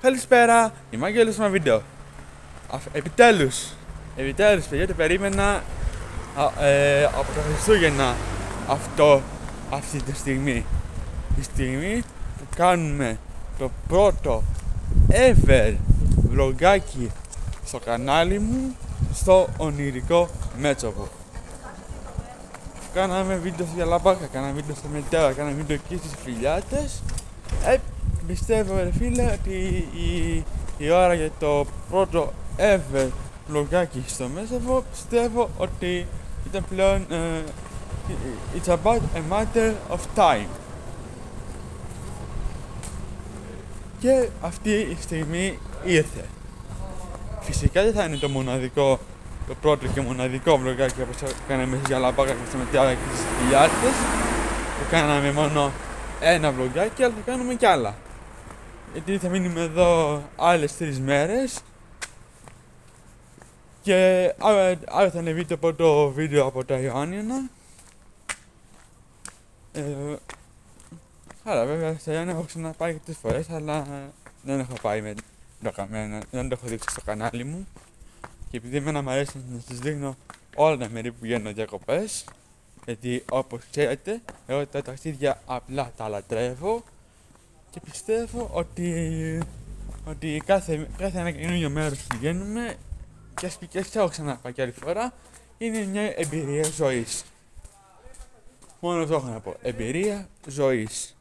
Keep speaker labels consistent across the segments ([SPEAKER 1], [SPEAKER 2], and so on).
[SPEAKER 1] Καλησπέρα, είμαι Άγγελος σε ένα βίντεο. Αφ- Επιτέλους, επιτέλους παιδιά, το περίμενα α, ε, από τα Χριστούγεννα αυτό, αυτή τη στιγμή. Τη στιγμή που κάνουμε το πρώτο ever vlogάκι στο κανάλι μου στο ονειρικό Μέτσοβο. Κάναμε βίντεο στη Γιαλαμπάκα, κάναμε βίντεο στο Μετέρα, κάναμε βίντεο εκεί στις Φιλιάτες. Ε, πιστεύω ρε φίλε ότι η, η ώρα για το πρώτο ever vlogάκι στο Μέτσοβο πιστεύω ότι ήταν πλέον ε, it's about a matter of time. Και αυτή η στιγμή ήρθε. Φυσικά δεν θα είναι το μοναδικό, το πρώτο και μοναδικό vlogάκι όπως το κάναμε στη Γιαλαμπάκα και στο Μετιάρα και στις χιλιάδες που κάναμε μόνο ένα vlogάκι αλλά θα κάνουμε κι άλλα. Γιατί θα μείνουμε εδώ άλλες τρεις μέρες. Και άρα, άρα θα ανεβεί το πρώτο βίντεο από τα Ιωάννινα. Ε, Άρα βέβαια στο Ιωάννη έχω ξαναπάει και τρεις φορές αλλά δεν έχω πάει με το καμένα, δεν το έχω δείξει στο κανάλι μου. Και επειδή εμένα μου αρέσει να σας δείχνω όλα τα μέρη που πηγαίνω διακοπές γιατί όπως ξέρετε εγώ τα ταξίδια απλά τα λατρεύω και πιστεύω ότι, ότι κάθε, κάθε ένα καινούριο μέρος που πηγαίνουμε και ας πει και έχω ξαναπάει και άλλη φορά είναι μια εμπειρία ζωής. Μόνο αυτό έχω να πω. Εμπειρία ζωής.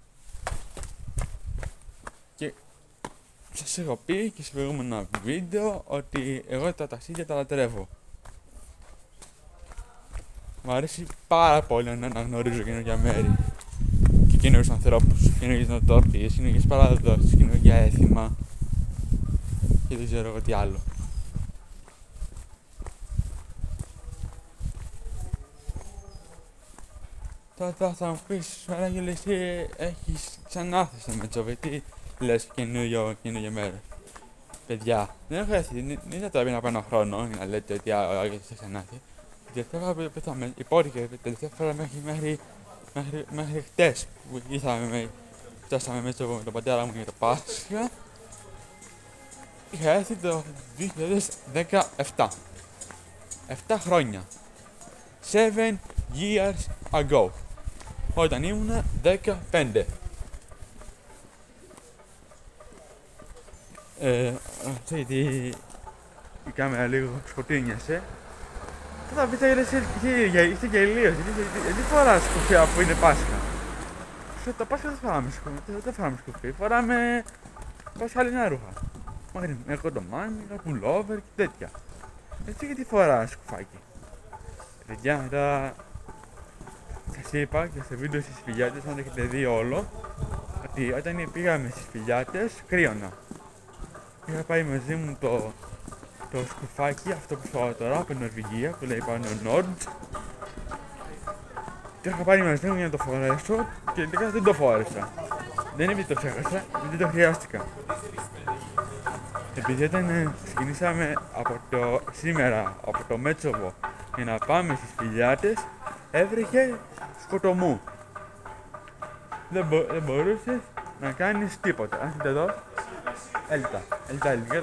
[SPEAKER 1] Σας έχω πει και σε προηγούμενο βίντεο ότι εγώ τα ταξίδια τα λατρεύω. Μου αρέσει πάρα πολύ να αναγνωρίζω καινούργια μέρη και καινούριους ανθρώπους, καινούργιες νοοτροπίες, καινούργιες παραδόσεις, καινούργια έθιμα και δεν ξέρω εγώ τι άλλο. Τώρα θα, θα μου πεις, Μαράγγελε, εσύ έχεις ξανάρθει στο Μετσοβέτη, λες καινούριο, καινούριο μέρο. Παιδιά, δεν έχω έρθει, δεν δεν είναι τώρα να πάω ένα χρόνο για να λέτε ότι α, ο Άγιος θα ξανάρθει. Τελευταία φορά που πέθαμε, υπόθηκε τελευταία φορά μέχρι, μέχρι, μέχρι, μέχρι χτες που ήρθαμε, με, φτάσαμε μέσα με τον πατέρα μου για το Πάσχα. Είχα έρθει το 2017. 7 χρόνια. 7 years ago. Όταν ήμουν 15. Ε, αυτό γιατί η κάμερα λίγο σκοτίνιασε. Θα θα πείτε ρε εσύ είστε γελίος, γιατί φοράς σκουφιά που είναι Πάσχα; Σε τα Πάσχα δεν φοράμε σκουφί, δεν φοράμε σκουφί, φοράμε πασχαλινά ρούχα. Μαγρι, με κοντομάνι, με πουλόβερ και τέτοια. Έτσι γιατί φοράς σκουφάκι; Παιδιά, μετά σας είπα και στο βίντεο στις φιλιάτες, αν έχετε δει όλο, ότι όταν πήγαμε στις φιλιάτες, κρύωνα. Είχα πάει μαζί μου το, το σκουφάκι, αυτό που φοράω τώρα, από την Νορβηγία, που λέει πάνω Nord. Το είχα πάρει μαζί μου για να το φορέσω και τελικά δεν το φόρεσα. Δεν είναι επειδή το ξέχασα, δεν το χρειάστηκα. Επειδή όταν ε, ξεκινήσαμε από το σήμερα, από το Μέτσοβο, για να πάμε στις φιλιάτες, έβρεχε σκοτωμού. Δεν, μπο, δεν μπορούσες να κάνεις τίποτα. Αν δείτε εδώ, Έλτα, Έλτα, ελληνικά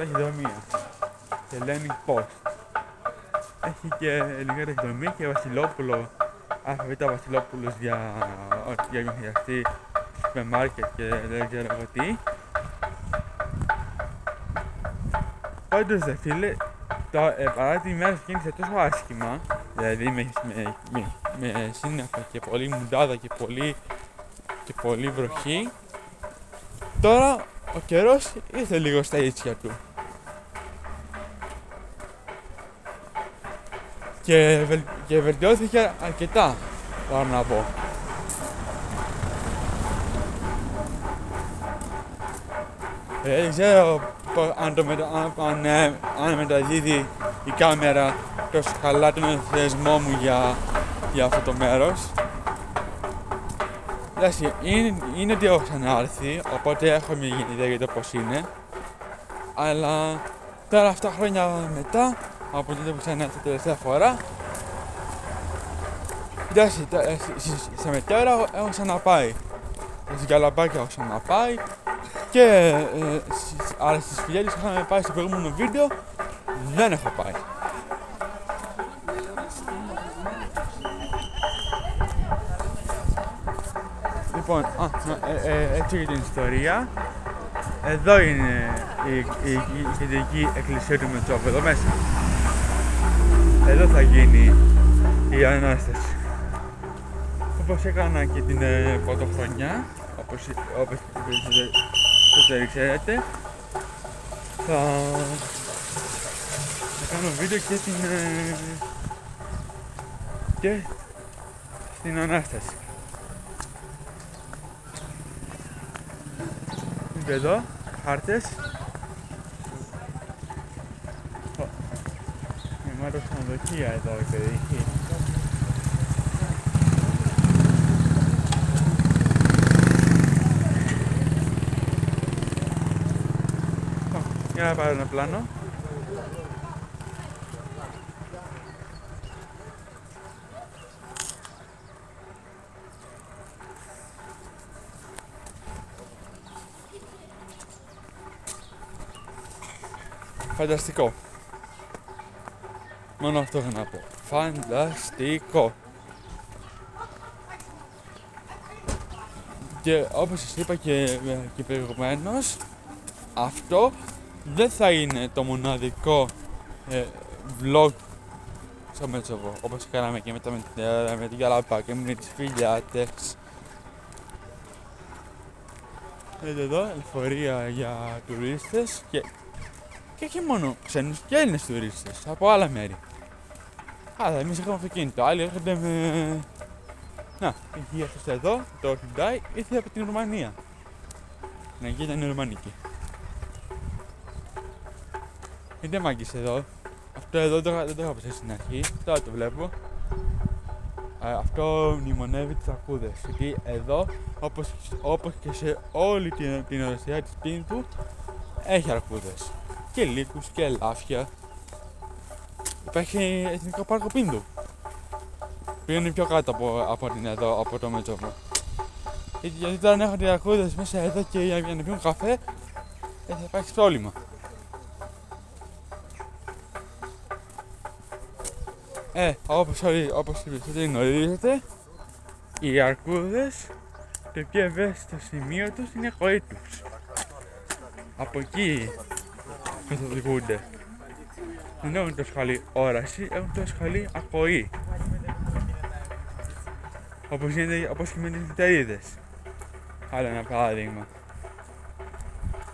[SPEAKER 1] ταχυδρομεία. Hellenic Post. Έχει και ελληνικά ταχυδρομεία και Βασιλόπουλο, αλφαβήτα Βασιλόπουλος για ό,τι για να χρειαστεί σούπερ μάρκετ και δεν ξέρω εγώ τι. Πάντως δε φίλε, το, ε, παρά της μέρας ξεκίνησε τόσο άσχημα, δηλαδή με, με, με, με σύννεφα και πολύ μουντάδα και πολύ, και πολύ βροχή, τώρα ο καιρός ήρθε λίγο στα ίτσια του. Και, βελ, και βελτιώθηκε αρκετά, μπορώ να πω. Ε, δεν ξέρω πο- αν, το μετα, αν, αν, ε, αν μεταδίδει η κάμερα τόσο καλά τον ενθουσιασμό μου για, για αυτό το μέρος. Εντάξει, είναι, είναι ότι έχω ξανάρθει, οπότε έχω μια ιδέα για το πώς είναι. Αλλά τώρα 7 χρόνια μετά, από τότε που ξανάρθει τελευταία φορά, εντάξει, τα- ε, σ- σ- σε μετέρα έχω ξαναπάει. Στην Καλαμπάκια έχω ξαναπάει. και ε, στις, αλλά στις Φιλιέλες είχαμε πάει στο προηγούμενο βίντεο, δεν έχω πάει. Λοιπόν, α, ε, ε, έτσι για την ιστορία. Εδώ είναι η, η, η κεντρική εκκλησία του Μετσόπου, εδώ μέσα. Εδώ θα γίνει η Ανάσταση. Όπως έκανα και την ε, πρωτοχρονιά, όπως, όπως περισσότεροι ξέρετε, θα, θα κάνω βίντεο και την ε, και στην Ανάσταση. Είναι εδώ, χάρτες. Ξενοδοχεία εδώ η περιοχή. Για να πάρω ένα πλάνο. Φανταστικό. Μόνο αυτό έχω να πω. Φανταστικό. Και όπως σας είπα και, και προηγουμένως, αυτό δεν θα είναι το μοναδικό ε, vlog στο Μέτσοβο, όπως κάναμε και με, τα, με, με την Καλαπά και με τις φιλιάτες. Δείτε εδώ, εφορία για τουρίστες και, και όχι μόνο ξένους και Έλληνες τουρίστες από άλλα μέρη. Άρα εμείς έχουμε αυτοκίνητο, άλλοι έρχονται με... Να, έχει αυτός εδώ, το Hyundai, ήρθε από την Ρουμανία. Ναι, και ήταν ρουμανική. Είναι μάγκης εδώ. Αυτό εδώ δεν το είχα πει στην αρχή. Τώρα το βλέπω. αυτό μνημονεύει τις ακούδες. Γιατί εδώ, όπως, όπως και σε όλη την, την οροσιά της Πίντου, έχει αρκούδες. Και λύκους και ελάφια. Υπάρχει εθνικό πάρκο Πίντου. Που είναι πιο κάτω από, από, την εδώ, από το Μετζόμο. Γιατί τώρα έχουν αρκούδες μέσα εδώ και για να πιούν καφέ, ε, θα υπάρχει πρόβλημα. Ε, όπως όλοι, όπως οι γνωρίζετε, οι αρκούδες το πιο ευαίσθητο σημείο τους είναι η ακοή τους. Από εκεί καθοδηγούνται. Δεν έχουν τόσο καλή όραση, έχουν τόσο καλή ακοή. Όπως, γίνεται, όπως και με τις μητερίδες. Άλλο ένα παράδειγμα.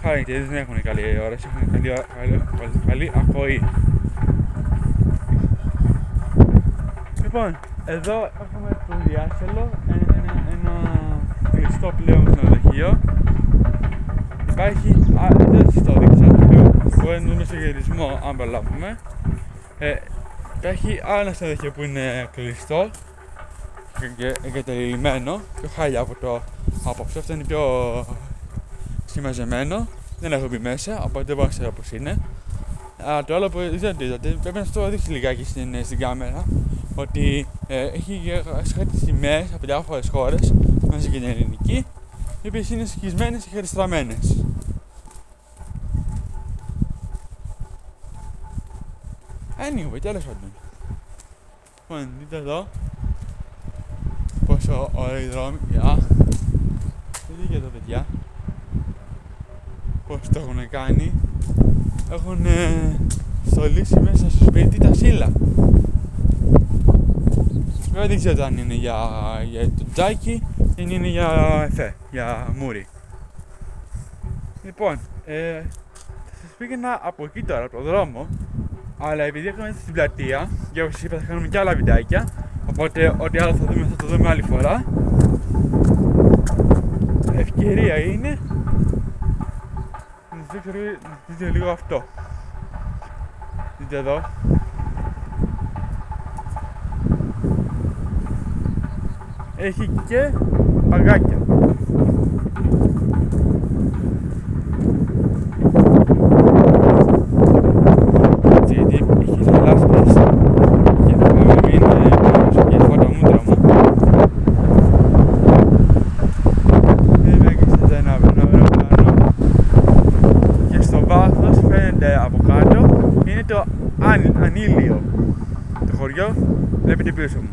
[SPEAKER 1] Χάρη οι δεν έχουν καλή όραση, έχουν καλή, καλή, καλή, καλή ακοή. Λοιπόν, εδώ έχουμε το διάσελο, ένα, ένα κλειστό πλέον ξενοδοχείο. Υπάρχει, α, δεν σας το δείξα, μπορεί να δούμε στο γυρισμό αν προλάβουμε. Ε, υπάρχει άλλο ένα ξενοδοχείο που είναι κλειστό και εγκαταλειμμένο, πιο χάλια από το απόψε, αυτό είναι πιο συμμαζεμένο. Δεν έχω μπει μέσα, οπότε δεν μπορώ να ξέρω πώς είναι. Αλλά το άλλο που δεν το είδατε, πρέπει να το δείξει λιγάκι στην, στην κάμερα ότι ε, έχει κάτι σημαίες από διάφορες χώρες μέσα και την ελληνική, οι οποίες είναι σκισμένε και χαριστραμμένες. Anyway, τέλος πάντων. Λοιπόν, δείτε εδώ πόσο ωραία η δρόμη. Α, δείτε και εδώ, παιδιά. Πώς το έχουν κάνει. Έχουν στολίσει μέσα στο σπίτι τα σύλλα. Βέβαια δεν ξέρω αν είναι για, για το τζάκι ή είναι για εφέ, για μούρι. Λοιπόν, ε, θα σας πήγαινα από εκεί τώρα, από το δρόμο, αλλά επειδή έχουμε στην πλατεία, και όπως είπα θα κάνουμε και άλλα βιντεάκια, οπότε ό,τι άλλο θα δούμε θα το δούμε άλλη φορά. Ευκαιρία είναι να σας δείξω λίγο αυτό. Δείτε εδώ, έχει και παγάκια. Γιατί έχει θαλάσσιες και θα πάμε μην και φώτα μούτρα μου. Δεν με έκλεισε ένα ωραίο πλάνο. βλέπετε από κάτω είναι το αν, Ανήλιο. Το χωριό βλέπετε πίσω μου.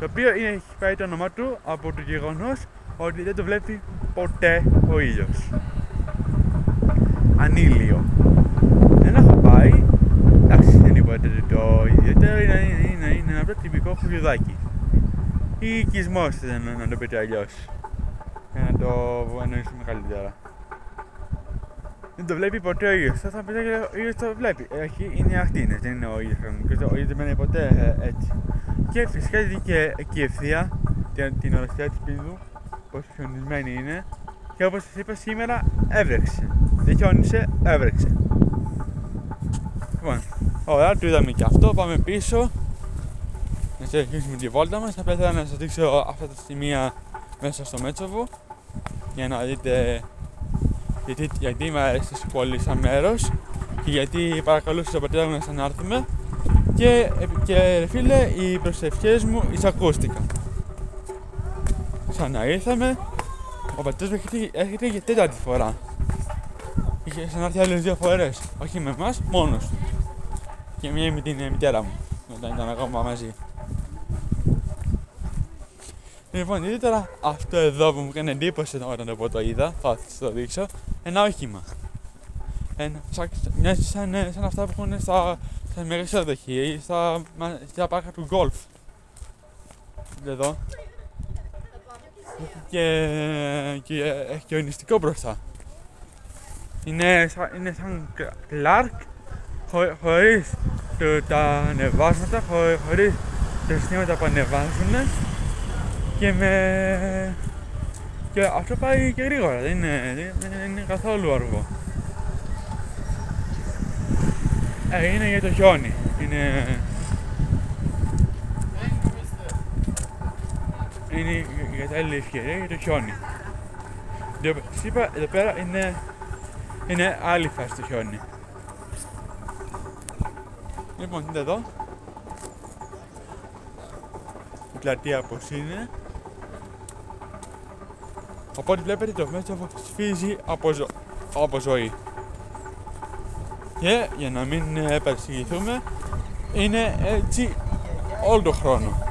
[SPEAKER 1] Το οποίο είναι, έχει πάει το όνομά του από το γεγονός ότι δεν το βλέπει ποτέ ο ήλιος. Ανήλιο. Δεν έχω πάει. Εντάξει, δεν είπατε το ιδιαίτερο. Είναι, είναι, είναι, είναι ένα απλό τυπικό χωριουδάκι. Ή οικισμό, να το πείτε αλλιώς. Για να το εννοήσουμε καλύτερα. Δεν το βλέπει ποτέ ο ήλιος. Θα πει ο ήλιος το βλέπει. Έχει, είναι ακτίνες, δεν είναι ο ήλιος κανονικός. Ο ήλιος δεν μένει ποτέ ε, έτσι. Και φυσικά έχει και εκεί ευθεία την, την οροσιά της πίδου, πόσο χιονισμένη είναι. Και όπως σας είπα σήμερα έβρεξε. Δεν χιόνισε, έβρεξε. Λοιπόν, ωραία, το είδαμε και αυτό. Πάμε πίσω. Να συνεχίσουμε τη βόλτα μας. Θα ήθελα να σας δείξω αυτά τα σημεία μέσα στο Μέτσοβο για να δείτε γιατί, γιατί είμαι αρέσει πολύ σαν μέρος και γιατί παρακαλούσα τον πατέρα μου να έρθουμε και, και φίλε οι προσευχές μου εισακούστηκαν. Σαν να ήρθαμε, ο πατέρας μου έρχεται, έρχεται για τέταρτη φορά. Είχε έρθει άλλες δύο φορές, όχι με εμάς, μόνος του. Και μία με την μητέρα μου, όταν ήταν ακόμα μαζί. Λοιπόν, δείτε τώρα αυτό εδώ που μου έκανε εντύπωση όταν το πρώτο είδα, θα σας το δείξω, ένα όχημα. Ένα, σαν, σαν, σαν αυτά που έχουν στα, στα μεγάλα ξενοδοχεία ή στα, στα πάρκα του γκολφ. Εδώ. Και, και έχει και ονιστικό μπροστά. Είναι, είναι σαν Clark χω, χωρίς το, τα ανεβάσματα, χω, χωρίς τα συστήματα που ανεβάζουν και με... Και αυτό πάει και γρήγορα, δεν είναι, δεν είναι καθόλου αργό. Ε, είναι για το χιόνι. Είναι... Είναι για τα άλλη ευκαιρία για το χιόνι. Σας είπα, εδώ πέρα είναι, είναι άλλη φάση το χιόνι. Λοιπόν, δείτε εδώ. Η πλατεία πως είναι. Οπότε βλέπετε το μέτωπο σφίζει από, ζω... από ζωή. Και για να μην επεξηγηθούμε, είναι έτσι όλο τον χρόνο.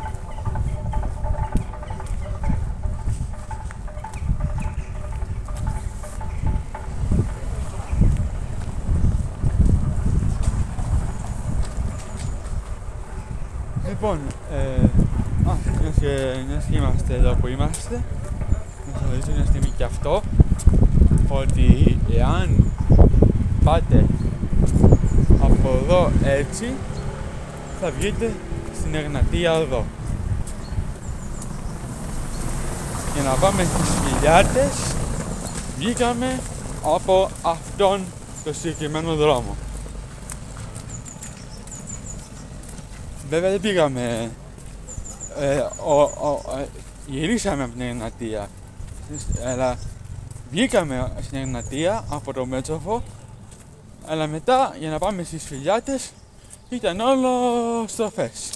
[SPEAKER 1] Λοιπόν, ε, α, μιας και, μιας και είμαστε εδώ που είμαστε, γνωρίζω μια στιγμή και αυτό ότι εάν πάτε από εδώ έτσι θα βγείτε στην Εγνατία εδώ. Για να πάμε στις χιλιάτες βγήκαμε από αυτόν το συγκεκριμένο δρόμο. Βέβαια δεν πήγαμε ε, ο, ο, ε, γυρίσαμε από την Εγνατία. Αλλά βγήκαμε στην Εγνατία από το Μέτσοφο αλλά μετά για να πάμε στις φιλιάτες ήταν όλο στροφές.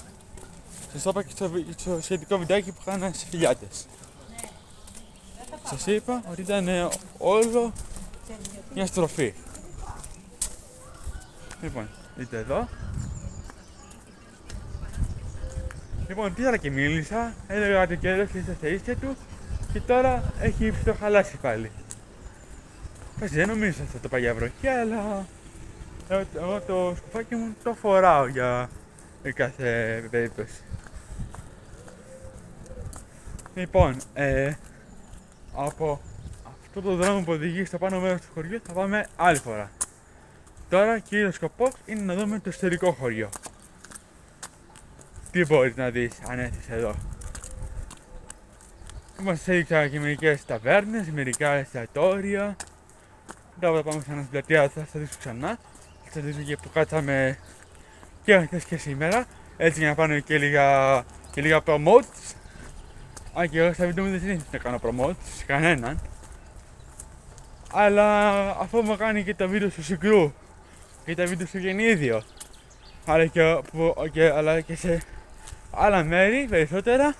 [SPEAKER 1] Σας το είπα και στο, στο σχετικό βιντεάκι που είχαν στις φιλιάτες. Σας είπα ότι ήταν όλο μια στροφή. Λοιπόν, δείτε εδώ. Λοιπόν, πήγα και μίλησα, έλεγα το καιρός και στα θερίστια του και τώρα έχει χαλάσει πάλι. Εντάξει, δεν νομίζω ότι θα το πάει για βροχή, αλλά εγώ το σκουφάκι μου το φοράω για κάθε περίπτωση. Λοιπόν, ε, από αυτό το δρόμο που οδηγεί στο πάνω μέρος του χωριού θα πάμε άλλη φορά. Τώρα κύριος σκοπός είναι να δούμε το εσωτερικό χωριό. Τι μπορείς να δεις αν έρθεις εδώ. Μας έδειξα και μερικές ταβέρνες, μερικά εστιατόρια. Τώρα θα πάμε ξανά στην πλατεία, θα σας δείξω ξανά. Θα σας δείξω και που κάτσαμε και χθες και σήμερα. Έτσι για να πάνε και λίγα, και λίγα promotes. Αν και εγώ στα βίντεο μου δεν συνήθως να κάνω promotes σε κανέναν. Αλλά αφού μου κάνει και τα βίντεο στο Συγκρού και τα βίντεο στο Γενίδιο αλλά και, που, και, αλλά και σε άλλα μέρη περισσότερα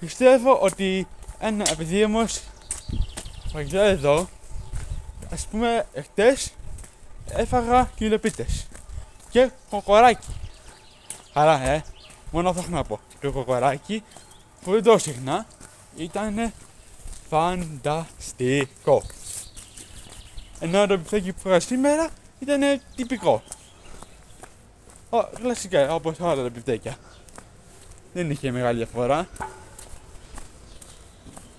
[SPEAKER 1] Πιστεύω ότι ένα επειδή όμως εδώ, ας πούμε χτες έφαγα κιλοπίτες και κοκοράκι. Χαρά, ε. Μόνο αυτό έχω να πω. Το κοκοράκι που δεν το συχνά ήταν φανταστικό. Ενώ το πιφτέκι που είχα σήμερα ήταν τυπικό. Ο, κλασικά, όπως όλα τα πιφτέκια. Δεν είχε μεγάλη διαφορά.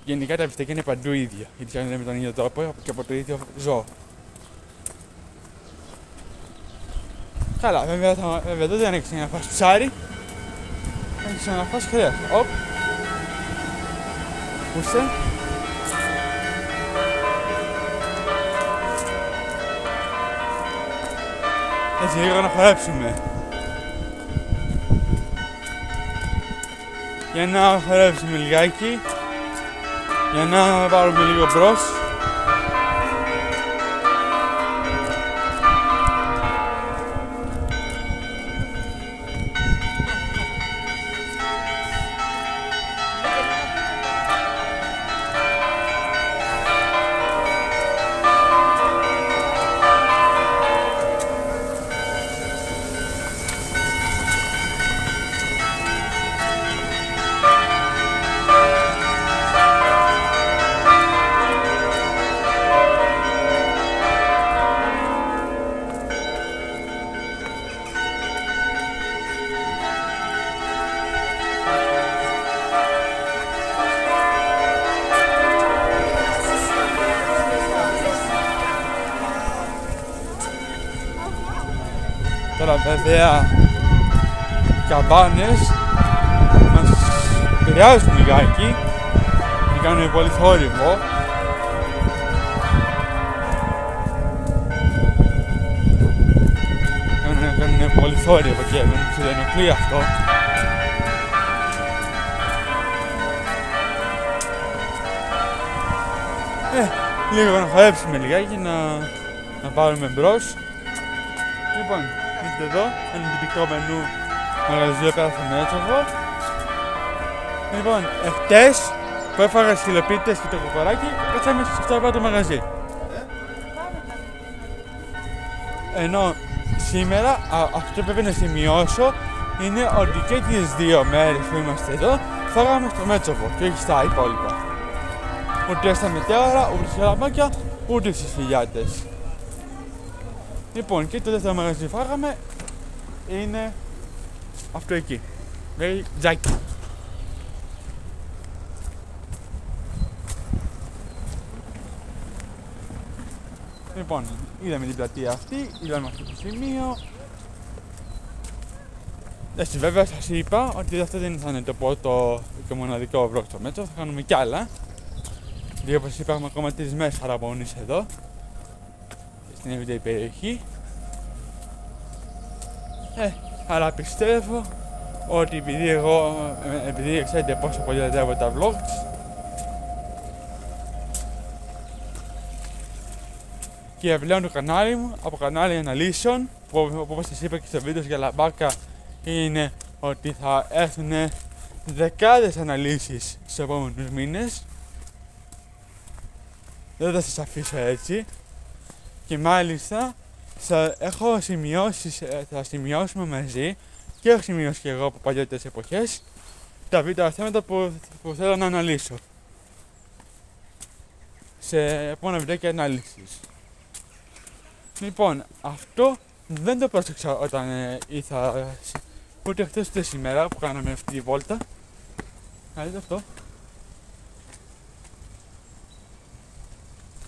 [SPEAKER 1] Γενικά τα πιφτέκια είναι παντού ίδια, γιατί είναι με τον ίδιο τρόπο και από το ίδιο ζώο. Καλά, βέβαια, θα, βέβαια δεν έχεις να φας ψάρι, έχεις να φας χρέας. Οπ. Ακούστε. Έτσι λίγο να χορέψουμε. Για να χορέψουμε λιγάκι. Για να πάρουμε λίγο μπρος. Βέβαια οι καμπάνες μας επηρεάζουν λιγάκι και κάνουν πολύ θόρυβο κάνουν, κάνουν πολύ θόρυβο και με ενοχλεί αυτό Ε, λίγο να χορέψουμε λιγάκι, να, να πάρουμε μπρος. Λοιπόν, δείτε εδώ, ένα τυπικό μενού μαγαζιού πέρα στο Μέτσοβο. Λοιπόν, εχθές που έφαγα σκυλοπίτες και το κοκοράκι, κάτσαμε στο αυτό το μαγαζί. Ενώ σήμερα, α, αυτό που πρέπει να σημειώσω είναι ότι και τις δύο μέρες που είμαστε εδώ φάγαμε στο Μέτσοβο και όχι στα υπόλοιπα. Ούτε στα μετέωρα, ούτε στα λαμπάκια, ούτε στις χιλιάτες. Λοιπόν, και το δεύτερο μαγαζί που φάγαμε είναι αυτό εκεί. Λέει τζάκι. Λοιπόν, είδαμε την πλατεία αυτή, είδαμε αυτό το σημείο. Έτσι, βέβαια σας είπα ότι αυτό δεν θα είναι το πρώτο και μοναδικό vlog στο μέτρο, θα κάνουμε κι άλλα. Γιατί όπως είπα, έχουμε ακόμα τρεις μέρες παραπονή εδώ, στην ευρύτερη περιοχή. Ε, αλλά πιστεύω ότι επειδή εγώ, ε, επειδή ξέρετε πόσο πολύ δεδεύω τα vlogs, και πλέον το κανάλι μου από κανάλι αναλύσεων που όπως σας είπα και στο βίντεο για λαμπάκα είναι ότι θα έρθουν δεκάδες αναλύσεις στους επόμενους μήνες δεν θα σας αφήσω έτσι και μάλιστα θα έχω σημειώσεις, θα σημειώσουμε μαζί και έχω σημειώσει και εγώ από παλιότερες εποχές τα βίντεο θέματα που, που θέλω να αναλύσω σε επόμενα βίντεο και ανάλυσης. Λοιπόν, αυτό δεν το πρόσεξα όταν ε, ήρθα ούτε χθες ούτε σήμερα που κάναμε αυτή τη βόλτα. Να δείτε αυτό.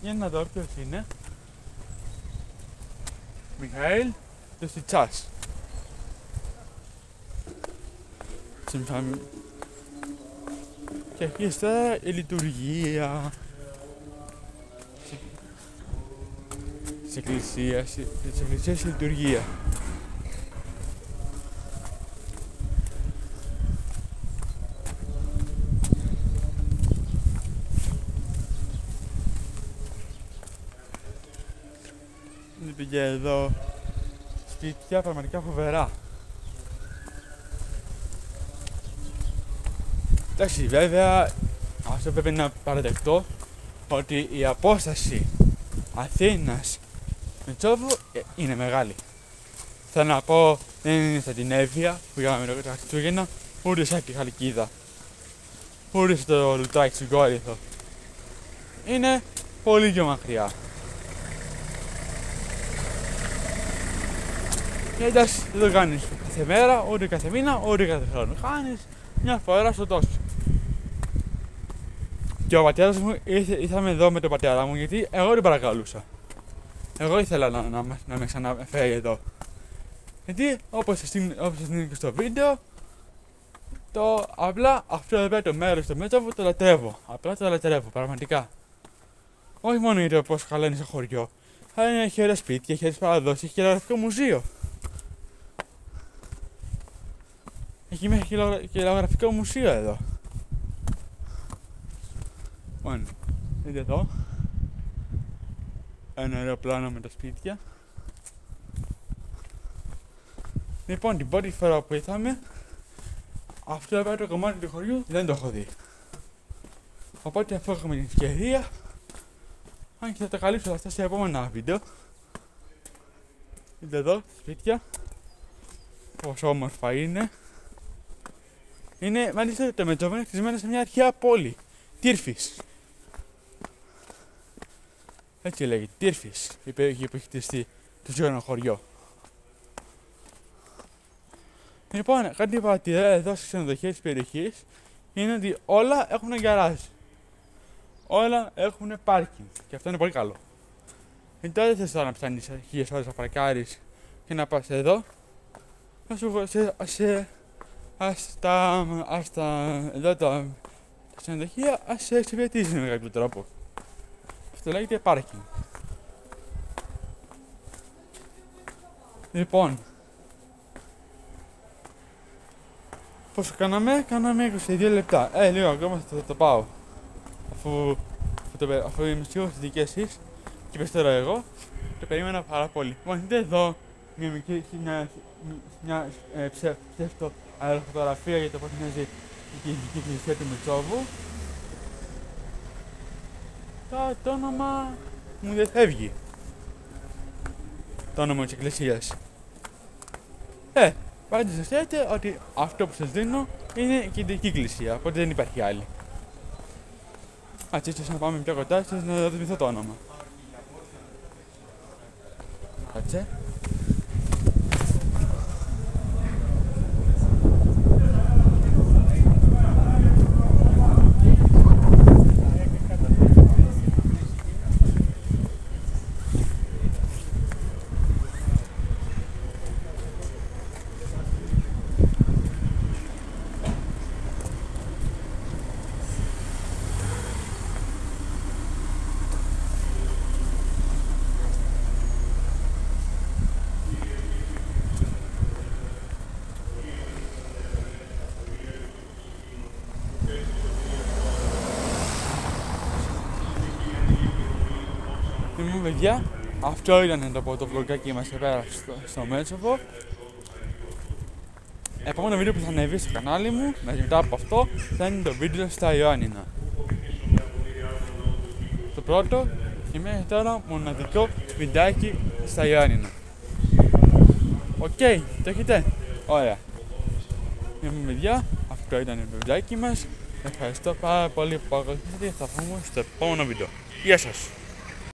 [SPEAKER 1] Για να δω ποιος είναι. Μιχαήλ Δεσιτσάς. Συμφάμε. Και εκεί η λειτουργία. της εκκλησίας, της εκκλησίας λειτουργία. Πήγε εδώ σπίτια πραγματικά φοβερά. Εντάξει, βέβαια, αυτό πρέπει να παραδεχτώ ότι η απόσταση Αθήνας Μετσόβου ε, είναι μεγάλη. Θέλω να πω, δεν είναι σαν την Εύβοια που είχαμε το τα Χριστούγεννα, ούτε σαν τη Χαλκίδα, ούτε στο λουτράκι του Κόρυθο. Είναι πολύ πιο μακριά. Εντάξει, δεν το κάνεις κάθε μέρα, ούτε κάθε μήνα, ούτε κάθε χρόνο. Κάνεις μια φορά στο τόσο. Και ο πατέρας μου ήρθε, ήρθαμε εδώ με τον πατέρα μου γιατί εγώ δεν παρακαλούσα. Εγώ ήθελα να, να, να με ξαναφέρει εδώ. Γιατί όπως σας δίνω και στο βίντεο, το απλά αυτό εδώ πέρα το μέρος του Μέτσοβου το λατρεύω. Απλά το λατρεύω, πραγματικά. Όχι μόνο γιατί πώ καλά είναι στο χωριό, αλλά είναι έχει ωραία σπίτια, έχει ωραίε παραδόσει, έχει και Έχει μέχρι και γραφικό μουσείο εδώ. Λοιπόν, δείτε εδώ. Ένα ωραίο πλάνο με τα σπίτια. Λοιπόν, την πρώτη φορά που ήρθαμε, αυτό εδώ το κομμάτι του χωριού δεν το έχω δει. Οπότε αφού έχουμε την ευκαιρία, αν και θα τα καλύψω αυτά σε επόμενα βίντεο. Δείτε εδώ, σπίτια. Πόσο όμορφα είναι. Είναι, μάλιστα το μετζόμενο χτισμένο σε μια αρχαία πόλη. Τύρφης. Έτσι λέγεται, Τύρφης, η περιοχή που έχει χτιστεί το σύγχρονο χωριό. Λοιπόν, κάτι παρατηρώ εδώ στις ξενοδοχεία της περιοχής είναι ότι όλα έχουν γκαράζ. Όλα έχουν πάρκινγκ. Και αυτό είναι πολύ καλό. Γιατί δεν θες τώρα να ψάχνεις χίλιες ώρες να παρκάρεις και να πας εδώ. Θα σου σε, σε στα, στα, εδώ τα, τα ξενοδοχεία ας σε εξυπηρετήσει με κάποιο τρόπο. Αυτό λέγεται πάρκινγκ. Λοιπόν, Πόσο κάναμε, κάναμε 22 λεπτά. Ε, λίγο ακόμα θα το πάω. Αφού, αφού, αφού είμαι σίγουρος στις δικές εσείς και πες τώρα εγώ, το περίμενα πάρα πολύ. Λοιπόν, δείτε εδώ μια μικρή, μια, μια ε, ψε, ψεύτο αεροφωτογραφία για το πώς μοιάζει η κοινωνική εκκλησία του Μητσόβου. Το, το όνομα μου δεν φεύγει. Το όνομα της εκκλησίας. Ε, Πάντως σας ξέρετε ότι αυτό που σας δίνω είναι η κεντρική εκκλησία, οπότε δεν υπάρχει άλλη. Ας ίσως να πάμε πιο κοντά, ίσως να θυμηθώ το όνομα. Κάτσε. Λοιπόν, παιδιά, αυτό ήταν το πρώτο vlog άκι μας εδώ πέρα στο, στο Μέτσοβο. Επόμενο βίντεο που θα ανεβεί στο κανάλι μου, μετά από αυτό, θα είναι το βίντεο στα Ιωάννινα. Το πρώτο και μέχρι τώρα μοναδικό βιντεάκι στα Ιωάννινα. OK, okay, το έχετε. Ωραία. Λοιπόν, παιδιά, αυτό ήταν το βιντεάκι μας. Ευχαριστώ πάρα πολύ που παρακολουθήσατε. Θα πούμε στο επόμενο βίντεο. Γεια σας!